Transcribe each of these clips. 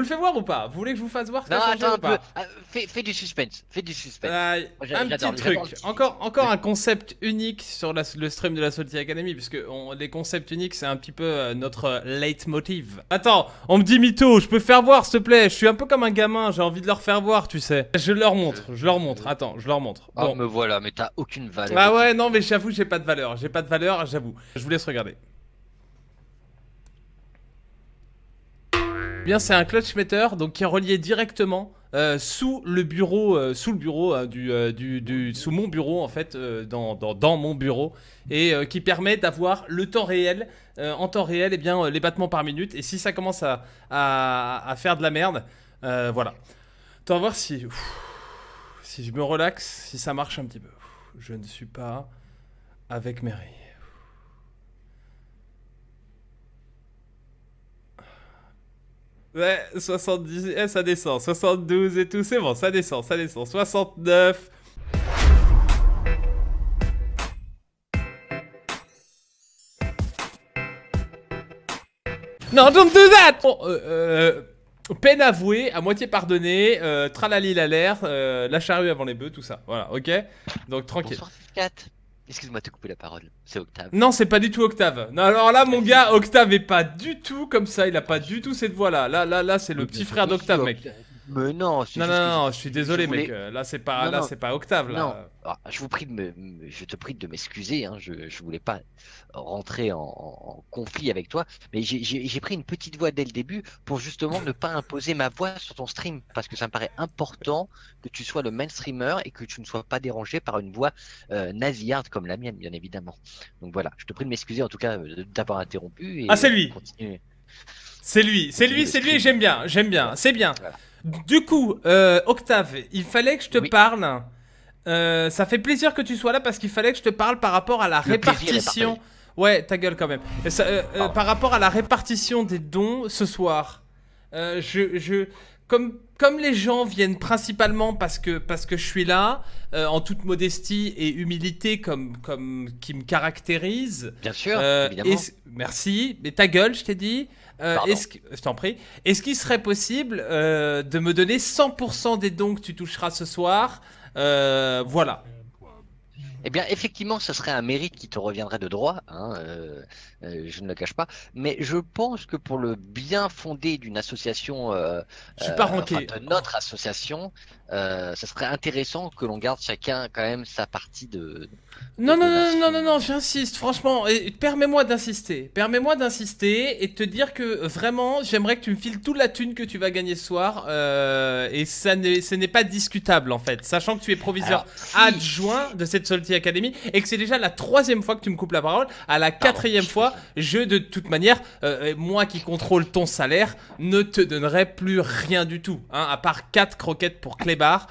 vous le fais voir ou pas? Vous voulez que je vous fasse voir ce Non, attends ou peu. pas? Ah, fais, fais du suspense. Fais du suspense. Ah, un petit truc, encore, encore un concept unique sur la- le stream de la Salty Academy, puisque on- les concepts uniques c'est un petit peu euh, notre euh, leitmotiv. Attends, on me dit mytho, je peux faire voir s'il te plaît, je suis un peu comme un gamin, j'ai envie de leur faire voir, tu sais. Je leur montre, je leur montre, attends, je leur montre. Ah, Bon. me voilà, mais t'as aucune valeur. Ah ouais, non mais j'avoue, j'ai pas de valeur, j'ai pas de valeur, j'avoue. Je vous laisse regarder. Bien, c'est un clutch meter donc qui est relié directement euh, sous le bureau, euh, sous le bureau du, euh, du, du- sous mon bureau en fait, euh, dans, dans, dans mon bureau, et qui permet d'avoir le temps réel, en temps réel, et bien euh, les battements par minute. Et si ça commence à, à, à faire de la merde, voilà. On va voir si, si je me relaxe, si ça marche un petit peu. Je ne suis pas avec Mary. Ouais, 70, eh, ça descend, 72 et tout, c'est bon, ça descend, ça descend, 69. Non, don't do that Bon, euh, euh, peine avouée, à moitié pardonnée, euh, tralali la l'air, euh, la charrue avant les bœufs, tout ça, voilà, ok? Donc tranquille. Bonsoir, 4 Excuse-moi de te couper la parole. C'est Octave. Non, c'est pas du tout Octave. Non, alors là, mon gars, Octave est pas du tout comme ça. Il a pas du tout cette voix-là. Là, là, là, c'est le petit frère d'Octave, mec. Mais non, Non, non, je suis désolé, mec. Là, c'est pas, là, c'est pas Octave, là. Non, Ah, je vous prie de me, je te prie de m'excuser. Hein, je, je voulais pas rentrer en, en conflit avec toi, mais j'ai- pris une petite voix dès le début pour justement ne pas imposer ma voix sur ton stream, parce que ça me paraît important que tu sois le main streamer et que tu ne sois pas dérangé par une voix euh, nasillarde comme la mienne, bien évidemment. Donc voilà, je te prie de m'excuser en tout cas euh, de t'avoir interrompu. Et Ah, c'est lui. continuer. C'est lui, c'est lui, c'est lui. J'aime bien, j'aime bien, c'est bien. Voilà. Du coup, euh, Octave, il fallait que je te Oui. parle. Euh, ça fait plaisir que tu sois là parce qu'il fallait que je te parle par rapport à la Le répartition. Ouais, ta gueule quand même. Ça, euh, par rapport à la répartition des dons ce soir, je, je, comme, comme les gens viennent principalement parce que, parce que je suis là, euh, en toute modestie et humilité comme, comme qui me caractérise. Bien sûr, euh, évidemment. merci, mais ta gueule, je t'ai dit. Euh, est-ce que- je t'en prie. Est-ce qu'il serait possible euh, de me donner 100% des dons que tu toucheras ce soir? Voilà. Eh bien, effectivement, ce serait un mérite qui te reviendrait de droit, hein, euh, euh, je ne le cache pas. Mais je pense que pour le bien fondé d'une association, euh, Je suis pas ranké. enfin, de notre association, ça serait intéressant que l'on garde chacun quand même sa partie de. Non, non, non, non, non, non, j'insiste, franchement, et- permets-moi d'insister. Permets-moi d'insister et de te dire que vraiment, j'aimerais que tu me files toute la thune que tu vas gagner ce soir. et ça ce n'est pas discutable en fait, sachant que tu es proviseur Alors, si- adjoint de cette Salty Academy et que c'est déjà la troisième fois que tu me coupes la parole. À la quatrième fois, je, de toute manière, euh, moi qui contrôle ton salaire, ne te donnerai plus rien du tout, hein, à part 4 croquettes pour Clébar.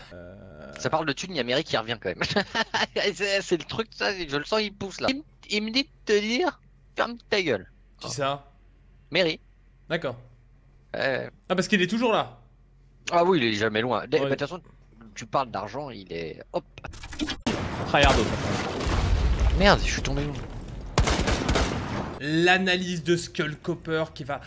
Ça parle de thunes, il y a Mary qui revient quand même. c'est c'est le truc, ça, je le sens, il pousse là. Il, il me dit de te dire, ferme ta gueule. Qui ça? Mary. D'accord. Euh, Ah, parce qu'il est toujours là. Ah oui, il est jamais loin. De Ouais. de toute façon, tu parles d'argent, il est. Hop. Tryhardo. Merde, je suis tombé où L'analyse de Skull Copper qui va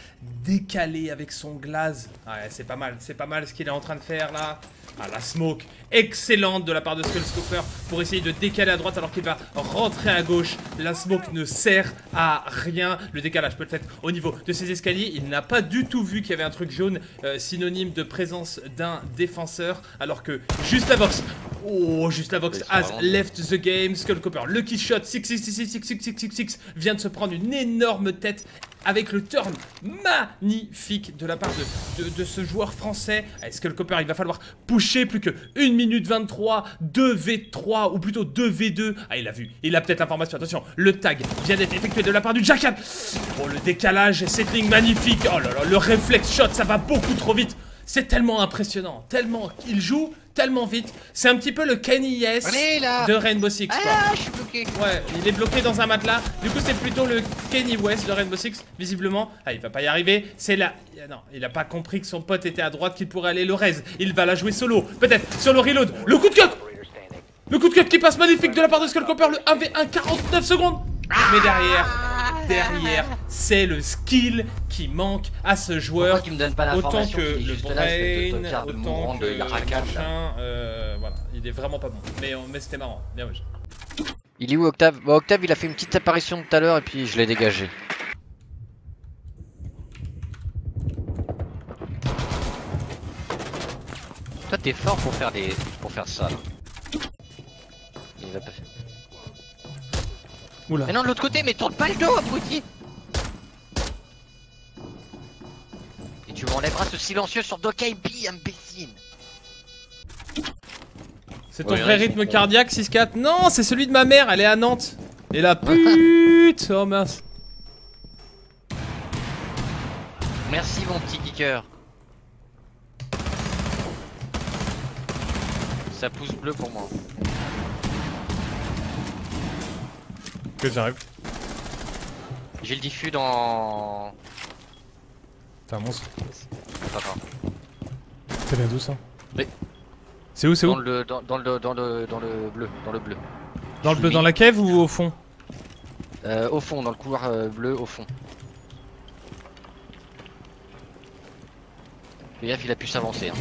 décaler avec son glaze. Ouais, c'est pas mal, c'est pas mal ce qu'il est en train de faire là. Ah, la smoke excellente de la part de Skull Copper pour essayer de décaler à droite alors qu'il va rentrer à gauche. La smoke ne sert à rien. Le décalage peut être au niveau de ses escaliers. Il n'a pas du tout vu qu'il y avait un truc jaune euh, synonyme de présence d'un défenseur alors que juste la box. Oh, juste la box vraiment left the game. Skull Copper, Lucky Shot 6 6 6 6 6 6 6 6 vient de se prendre une énorme tête avec le turn magnifique de la part de, de, de ce joueur français. Allez, Skull Copper, il va falloir pusher plus que 1 minute 23, 2v3 ou plutôt 2v2. Ah, il a vu, il a peut-être l'information. Attention, le tag vient d'être effectué de la part du Jackal. Oh, le décalage, cette ligne magnifique. Oh là là, le réflexe shot, ça va beaucoup trop vite. C'est tellement impressionnant, tellement il joue tellement vite. C'est un petit peu le Kenny Yes de Rainbow Six. quoi. Ah, je suis bloqué Ouais, il est bloqué dans un matelas. Du coup, c'est plutôt le Kenny West de Rainbow Six, visiblement. Ah, il va pas y arriver. C'est là. Non, il a pas compris que son pote était à droite, qu'il pourrait aller le raise. Il va la jouer solo. Peut-être sur le reload. Le coup de cut Le coup de cut qui passe magnifique de la part de Skull Copper. Le 1v1, 49 secondes. Mais derrière, derrière. C'est le skill qui manque à ce joueur. Pourquoi tu me donnes pas Autant que le juste là, de brain, autant que machin, euh, voilà, il est vraiment pas bon. Mais, mais c'était marrant, bien ouais. Il est où Octave? Bah, Octave, il a fait une petite apparition tout à l'heure et puis je l'ai dégagé. Toi, t'es fort pour faire des, pour faire ça. là. Il va pas faire. Oula. Mais non, de l'autre côté, mais tourne pas le dos, abruti Et tu m'enlèveras ce silencieux sur Dokaibi, imbécile C'est ton Ouais, vrai rythme cardiaque 6-4 Non, c'est celui de ma mère, elle est à Nantes. Et la pute Oh mince. Merci, mon petit kicker. Ça pousse bleu pour moi. Que j'arrive. J'ai le diffus dans... T'es un monstre. Attends, T'es bien d'où ça Mais- C'est où, c'est dans où le, dans, dans le, dans le, dans le bleu, dans le bleu. Dans le bleu, dans la cave ou au fond? Euh, au fond, dans le couloir euh, bleu, au fond. Fais gaffe, il a pu s'avancer. Hein.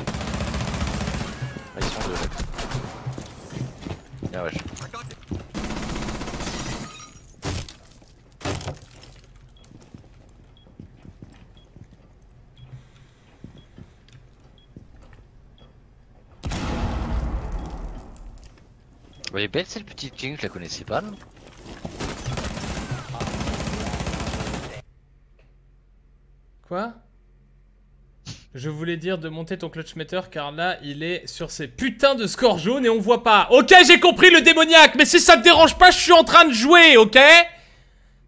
Ah, ils sont deux. Ah ouais. Vous voyez belle cette petite king, je la connaissais pas. non Quoi? Je voulais dire de monter ton clutch meter car là il est sur ces putains de scores jaunes et on voit pas. Ok j'ai compris le démoniaque mais si ça te dérange pas je suis en train de jouer ok?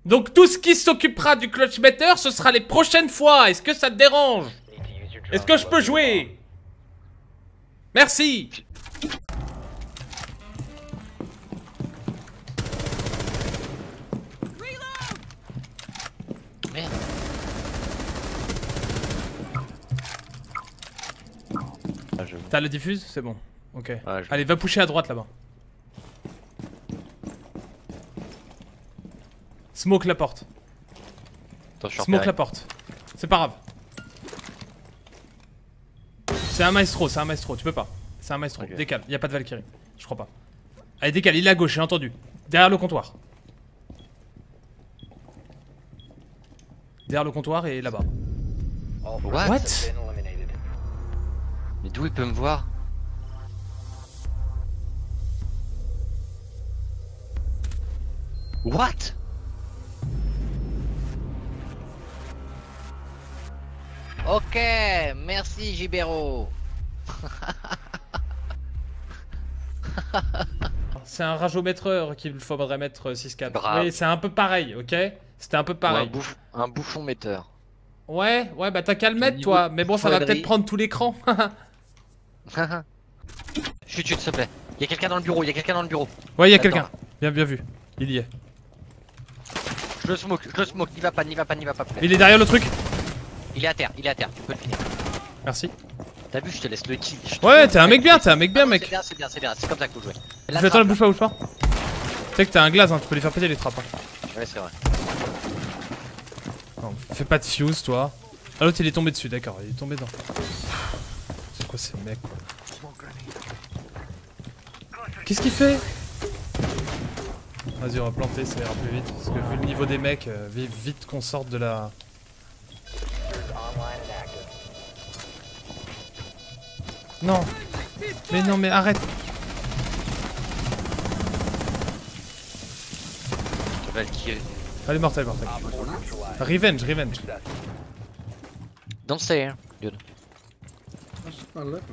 Donc tout ce qui s'occupera du clutch meter ce sera les prochaines fois. Est-ce que ça te dérange? Est-ce que je peux jouer? Merci T'as le diffuse? C'est bon. Ok. Je- Allez va pusher à droite là-bas. Smoke la porte. Attends, je suis Smoke repéré. la porte. C'est pas grave. C'est un maestro, c'est un maestro, tu peux pas. C'est un maestro. Ok. Décale, y a pas de Valkyrie. Je crois pas. Allez, décale, il est à gauche, j'ai entendu. Derrière le comptoir. Derrière le comptoir et là-bas. What, What? Mais d'où il peut me voir? What? Ok, merci Gibero. C'est un rajomètreur qu'il faudrait mettre euh, 6-4. Grave. Oui, c'est un peu pareil, ok? C'était un peu un, pareil. un bouffon metteur. Ouais, ouais, bah t'as qu'à le mettre toi. Mais bon, ça va peut-être prendre tout l'écran. chut, chut, s'il te plaît. Il y a quelqu'un dans le bureau, il y a quelqu'un dans le bureau. ouais, y a Attends. quelqu'un. Bien, bien vu. Il y est. Je le smoke, je le smoke, n'y va pas, n'y va pas, n'y va pas. Il est derrière le truc. Il est à terre, il est à terre, tu peux le finir. Merci. T'as vu, je te laisse le kill. je Ouais, t'es un mec bien, t'es un mec bien, Ah mec. C'est bien, c'est bien, c'est bien, c'est comme ça qu'il faut jouer. Fais attends, bouge pas, bouge pas. Tu sais que t'as un glace, hein, tu peux les faire péter les trappes. hein. Ouais, c'est vrai. Non, fais pas de fuse, toi. Ah, l'autre il est tombé dessus, d'accord, il est tombé dans. Quoi ces mecs, Qu'est-ce qu'il fait? Vas-y, on va planter, ça ira plus vite. Parce que vu le niveau des mecs, euh, vi- vite qu'on sorte de la. Non Mais non, mais arrête Valkyrie. Elle est morte, elle est morte. Revenge, revenge. Don't stay here, dude. Right?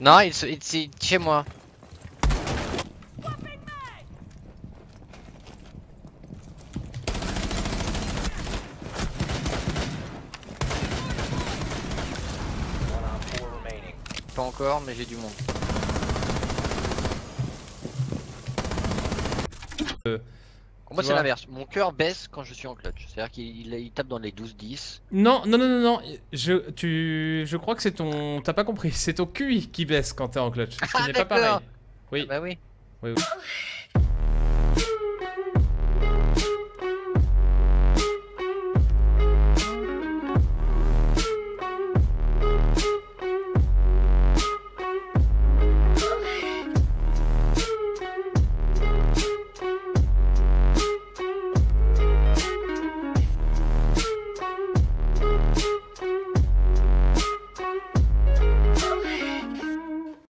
Non, it's, it's, it's chez moi. Pas encore, mais j'ai du monde. Euh, Moi, c'est l'inverse. Mon cœur baisse quand je suis en clutch. C'est-à-dire qu'il il- il tape dans les 12-10. Non, non, non, non, non. Je, tu, je crois que c'est ton. T'as pas compris. C'est ton QI qui baisse quand t'es en clutch. Ce qui Ah, n'est pas pareil. Oui. Ah bah oui. Oui, oui.